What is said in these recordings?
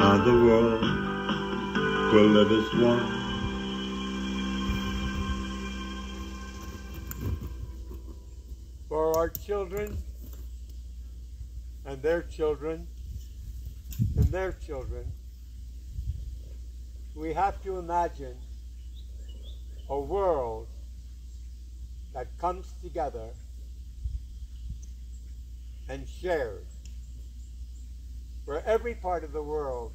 and the world will live as one. For our children and their children and their children, we have to imagine a world that comes together and shares, where every part of the world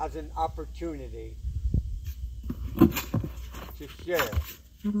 has an opportunity to share. Mm-hmm.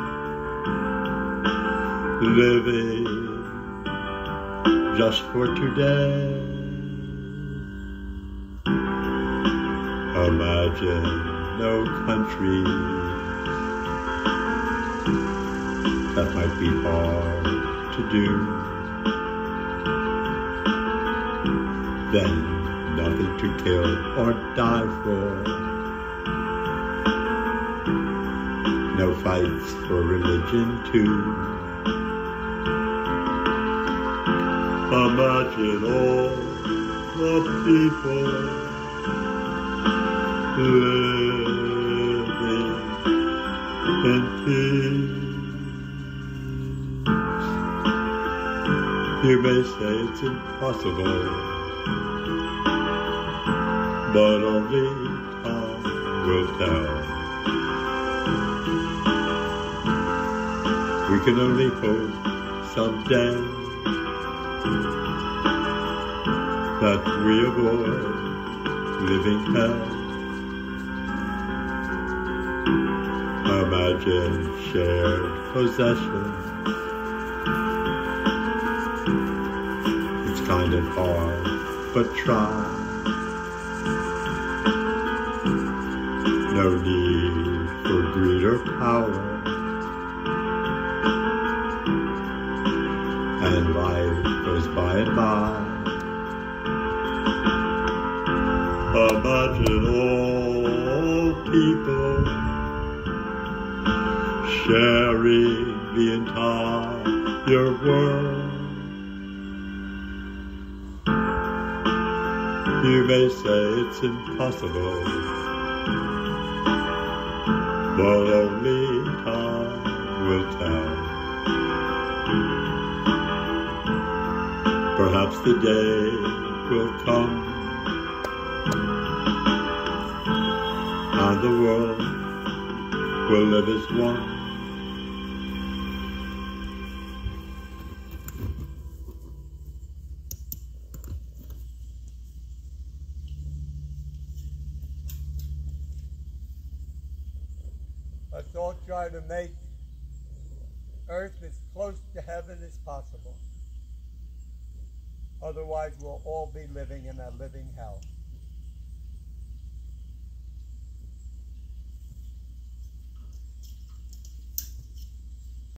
living just for today. Imagine no country that might be hard to do. Then nothing to kill or die for. No fights for religion too. Imagine all the people living in peace. You may say it's impossible, but only time will tell. We can only hope someday that we avoid living hell. Imagine shared possession. It's kind of hard, but try. No need for greed or power. And life goes by and by. Imagine all people sharing the entire world. You may say it's impossible, but only time will tell. Perhaps the day will come and the world will live as one. Let's all try to make earth as close to heaven as possible. Otherwise, we'll all be living in a living hell.